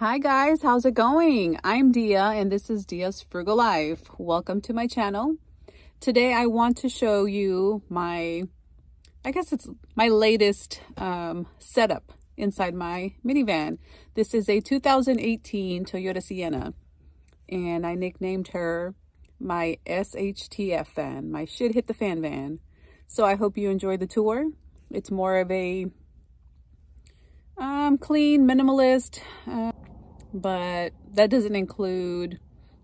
Hi guys, how's it going? I'm Dia and this is Dia's Frugal Life. Welcome to my channel. Today I want to show you my, I guess it's my latest um, setup inside my minivan. This is a 2018 Toyota Sienna and I nicknamed her my SHTF van, my shit hit the fan van. So I hope you enjoy the tour. It's more of a um, clean, minimalist, uh, but that doesn't include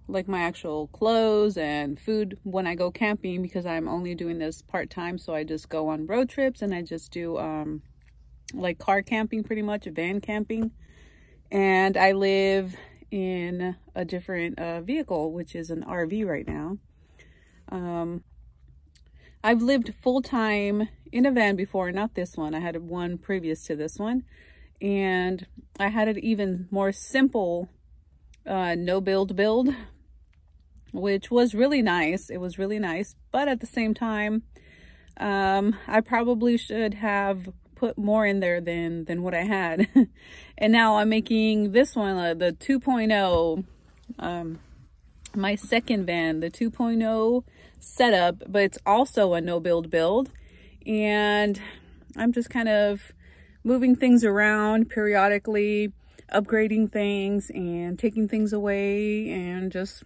like my actual clothes and food when I go camping because I'm only doing this part-time. So I just go on road trips and I just do um, like car camping pretty much, van camping. And I live in a different uh, vehicle, which is an RV right now. Um, I've lived full-time in a van before, not this one. I had one previous to this one. And I had an even more simple uh, no build build, which was really nice. It was really nice. But at the same time, um, I probably should have put more in there than than what I had. and now I'm making this one, uh, the 2.0, um, my second van, the 2.0 setup, but it's also a no build build. And I'm just kind of moving things around periodically, upgrading things and taking things away and just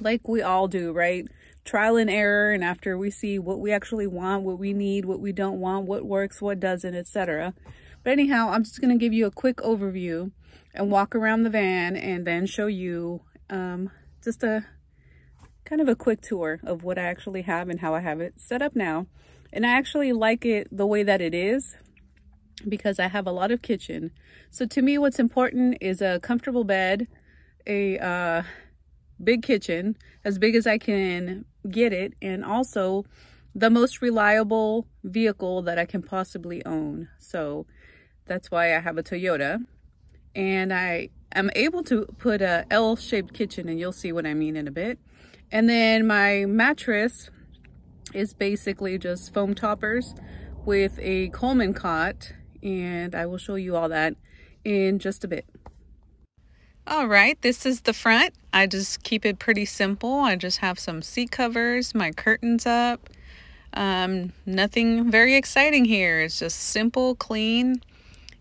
like we all do, right? trial and error and after we see what we actually want, what we need, what we don't want, what works, what doesn't, etc. But anyhow, I'm just going to give you a quick overview and walk around the van and then show you um, just a kind of a quick tour of what I actually have and how I have it set up now. And I actually like it the way that it is because I have a lot of kitchen. So to me, what's important is a comfortable bed, a uh, big kitchen, as big as I can get it, and also the most reliable vehicle that I can possibly own. So that's why I have a Toyota. And I am able to put a L-shaped kitchen, and you'll see what I mean in a bit. And then my mattress is basically just foam toppers with a Coleman cot, and I will show you all that in just a bit. All right, this is the front. I just keep it pretty simple. I just have some seat covers, my curtains up. Um, nothing very exciting here. It's just simple, clean,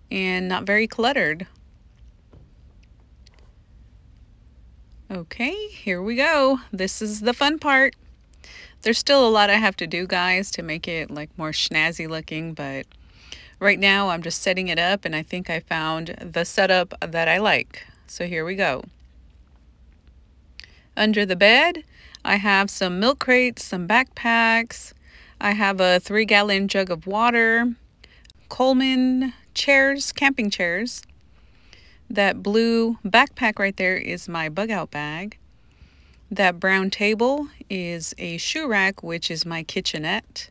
and not very cluttered. Okay, here we go. This is the fun part. There's still a lot I have to do, guys, to make it like more snazzy looking, but right now I'm just setting it up and I think I found the setup that I like. So here we go. Under the bed, I have some milk crates, some backpacks. I have a three gallon jug of water, Coleman chairs, camping chairs. That blue backpack right there is my bug out bag. That brown table is a shoe rack, which is my kitchenette.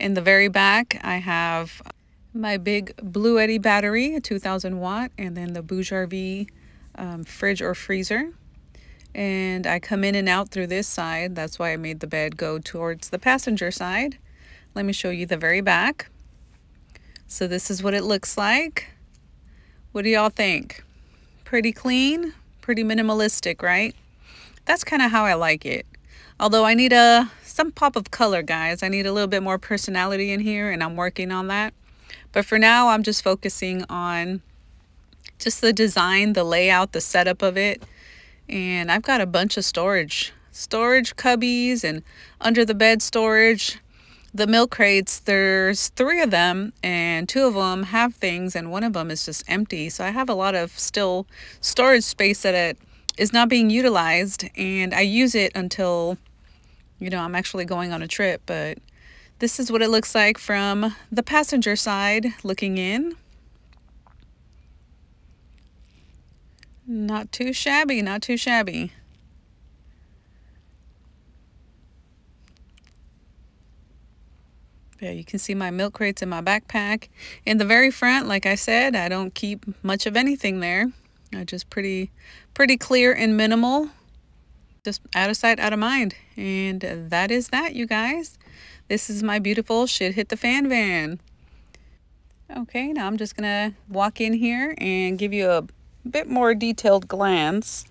In the very back, I have my big Bluetti battery, a 2000 watt, and then the Bouge um, fridge or freezer. And I come in and out through this side. That's why I made the bed go towards the passenger side. Let me show you the very back. So this is what it looks like. What do y'all think? Pretty clean, pretty minimalistic, right? That's kind of how I like it. Although I need a some pop of color, guys. I need a little bit more personality in here, and I'm working on that. But for now, I'm just focusing on just the design, the layout, the setup of it. And I've got a bunch of storage, storage cubbies and under the bed storage. The milk crates, there's three of them and two of them have things and one of them is just empty. So I have a lot of still storage space that it is not being utilized and I use it until, you know, I'm actually going on a trip. But this is what it looks like from the passenger side looking in. Not too shabby, not too shabby. Yeah, you can see my milk crates in my backpack. In the very front, like I said, I don't keep much of anything there. I just pretty, pretty clear and minimal. Just out of sight, out of mind. And that is that, you guys. This is my beautiful shit hit the fan van. Okay, now I'm just gonna walk in here and give you a bit more detailed glance.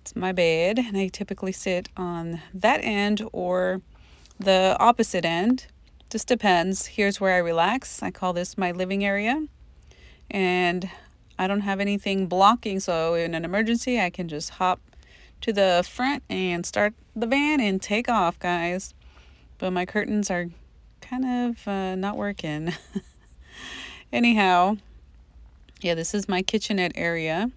It's my bed and I typically sit on that end or the opposite end. Just depends. Here's where I relax. I call this my living area. And I don't have anything blocking, so in an emergency, I can just hop to the front and start the van and take off, guys. But my curtains are kind of uh, not working. Anyhow, yeah, this is my kitchenette area.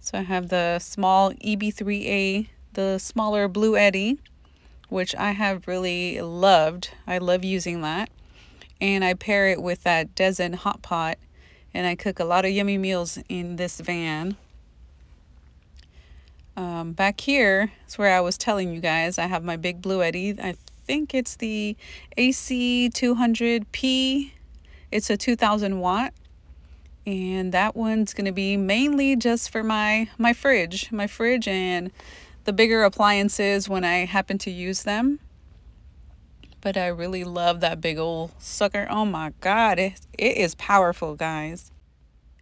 So I have the small EB3A, the smaller Bluetti, which I have really loved. I love using that. And I pair it with that Dezin hot pot and I cook a lot of yummy meals in this van. Um, back here is where I was telling you guys I have my big Bluetti. I think it's the AC200P. It's a 2000 watt and that one's going to be mainly just for my my fridge my fridge and the bigger appliances when I happen to use them but I really love that big old sucker. Oh my God, it, it is powerful, guys.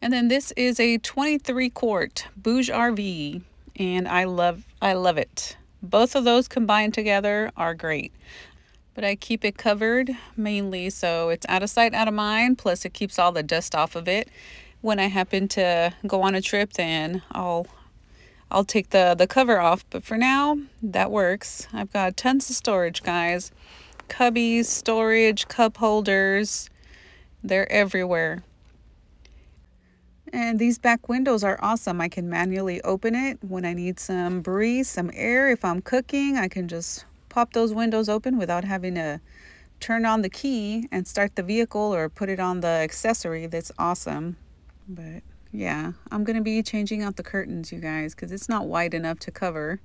And then this is a 23 quart Bouge RV, and I love, I love it. Both of those combined together are great. But I keep it covered mainly so it's out of sight, out of mind, plus it keeps all the dust off of it. When I happen to go on a trip, then I'll I'll take the, the cover off. But for now, that works. I've got tons of storage, guys cubbies, storage, cup holders. They're everywhere. And these back windows are awesome. I can manually open it when I need some breeze, some air. If I'm cooking, I can just pop those windows open without having to turn on the key and start the vehicle or put it on the accessory. That's awesome. But yeah, I'm going to be changing out the curtains, you guys, because it's not wide enough to cover.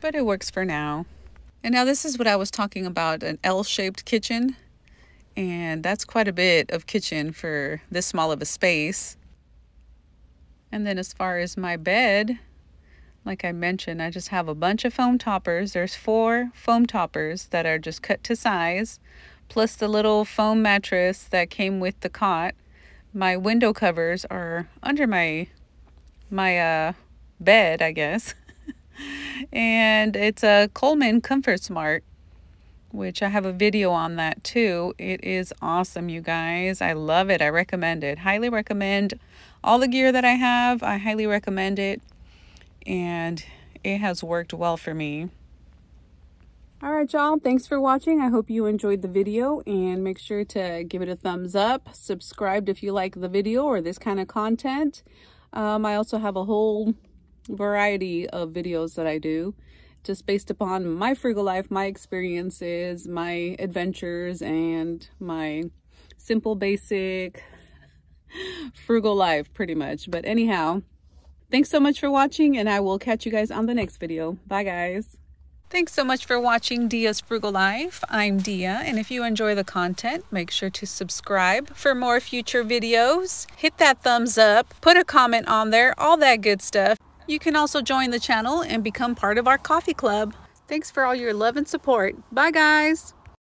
But it works for now. And now this is what I was talking about, an L-shaped kitchen. And that's quite a bit of kitchen for this small of a space. And then as far as my bed, like I mentioned, I just have a bunch of foam toppers. There's four foam toppers that are just cut to size, plus the little foam mattress that came with the cot. My window covers are under my my uh, bed, I guess. and it's a Coleman Comfort Smart, which I have a video on that too. It is awesome, you guys. I love it. I recommend it. Highly recommend all the gear that I have. I highly recommend it, and it has worked well for me. All right, y'all. Thanks for watching. I hope you enjoyed the video and make sure to give it a thumbs up. Subscribe if you like the video or this kind of content. Um, I also have a whole variety of videos that I do just based upon my frugal life, my experiences, my adventures, and my simple, basic, frugal life pretty much. But anyhow, thanks so much for watching and I will catch you guys on the next video. Bye guys. Thanks so much for watching Dia's Frugal Life. I'm Dia, and if you enjoy the content, make sure to subscribe for more future videos. Hit that thumbs up, put a comment on there, all that good stuff. You can also join the channel and become part of our coffee club. Thanks for all your love and support. Bye guys!